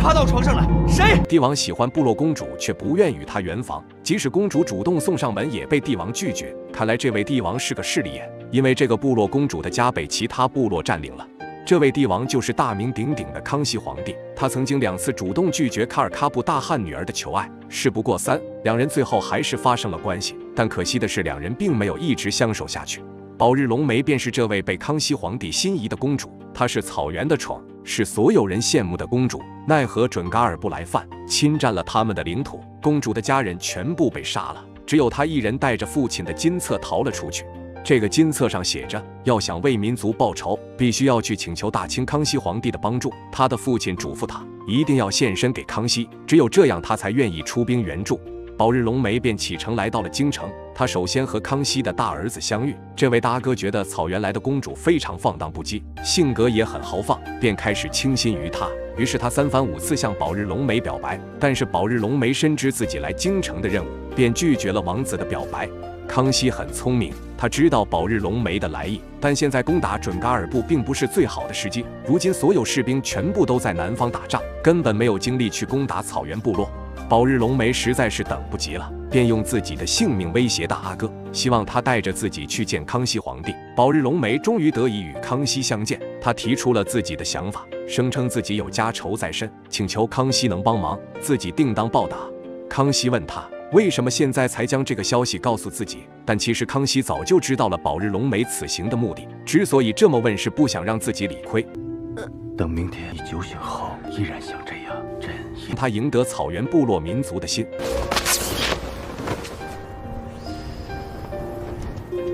爬到床上来？谁？帝王喜欢部落公主，却不愿与她圆房。即使公主主动送上门，也被帝王拒绝。看来这位帝王是个势利眼，因为这个部落公主的家被其他部落占领了。这位帝王就是大名鼎鼎的康熙皇帝。他曾经两次主动拒绝卡尔喀布大汗女儿的求爱，事不过三，两人最后还是发生了关系。但可惜的是，两人并没有一直相守下去。宝日龙梅便是这位被康熙皇帝心仪的公主，她是草原的宠。是所有人羡慕的公主，奈何准噶尔不来犯，侵占了他们的领土，公主的家人全部被杀了，只有她一人带着父亲的金册逃了出去。这个金册上写着，要想为民族报仇，必须要去请求大清康熙皇帝的帮助。他的父亲嘱咐他，一定要献身给康熙，只有这样，他才愿意出兵援助。宝日龙梅便启程来到了京城。他首先和康熙的大儿子相遇。这位大哥觉得草原来的公主非常放荡不羁，性格也很豪放，便开始倾心于她。于是他三番五次向宝日龙梅表白，但是宝日龙梅深知自己来京城的任务，便拒绝了王子的表白。康熙很聪明，他知道宝日龙梅的来意，但现在攻打准噶尔部并不是最好的时机。如今所有士兵全部都在南方打仗，根本没有精力去攻打草原部落。宝日龙梅实在是等不及了，便用自己的性命威胁大阿哥，希望他带着自己去见康熙皇帝。宝日龙梅终于得以与康熙相见，他提出了自己的想法，声称自己有家仇在身，请求康熙能帮忙，自己定当报答。康熙问他为什么现在才将这个消息告诉自己，但其实康熙早就知道了宝日龙梅此行的目的，之所以这么问，是不想让自己理亏。等明天你酒醒后，依然想这样。朕他赢得草原部落民族的心。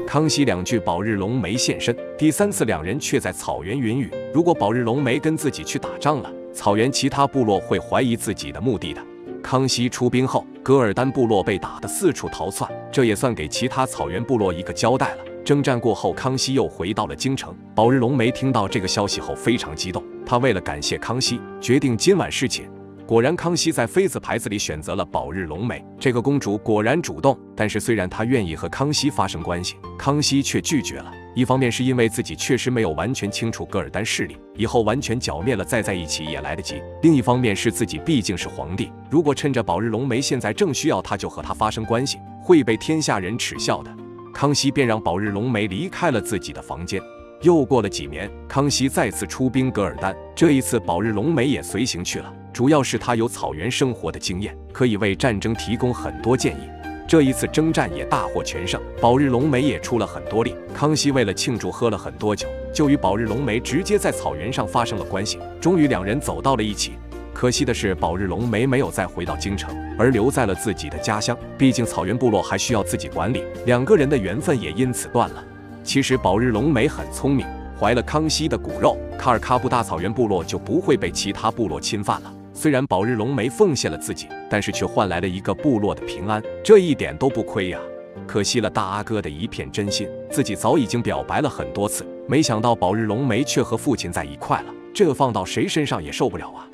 康熙两句宝日龙梅现身，第三次两人却在草原云雨。如果宝日龙梅跟自己去打仗了，草原其他部落会怀疑自己的目的的。康熙出兵后，噶尔丹部落被打得四处逃窜，这也算给其他草原部落一个交代了。征战过后，康熙又回到了京城。宝日龙梅听到这个消息后非常激动，他为了感谢康熙，决定今晚侍寝。果然，康熙在妃子牌子里选择了宝日龙梅这个公主，果然主动。但是，虽然她愿意和康熙发生关系，康熙却拒绝了。一方面是因为自己确实没有完全清楚噶尔丹势力，以后完全剿灭了再在一起也来得及；另一方面是自己毕竟是皇帝，如果趁着宝日龙梅现在正需要他就和他发生关系，会被天下人耻笑的。康熙便让宝日龙梅离开了自己的房间。又过了几年，康熙再次出兵噶尔丹，这一次宝日龙梅也随行去了。主要是他有草原生活的经验，可以为战争提供很多建议。这一次征战也大获全胜，宝日龙梅也出了很多力。康熙为了庆祝，喝了很多酒，就与宝日龙梅直接在草原上发生了关系。终于两人走到了一起。可惜的是，宝日龙梅没有再回到京城，而留在了自己的家乡。毕竟草原部落还需要自己管理，两个人的缘分也因此断了。其实宝日龙梅很聪明，怀了康熙的骨肉，卡尔喀布大草原部落就不会被其他部落侵犯了。虽然宝日龙梅奉献了自己，但是却换来了一个部落的平安，这一点都不亏呀。可惜了大阿哥的一片真心，自己早已经表白了很多次，没想到宝日龙梅却和父亲在一块了，这放到谁身上也受不了啊。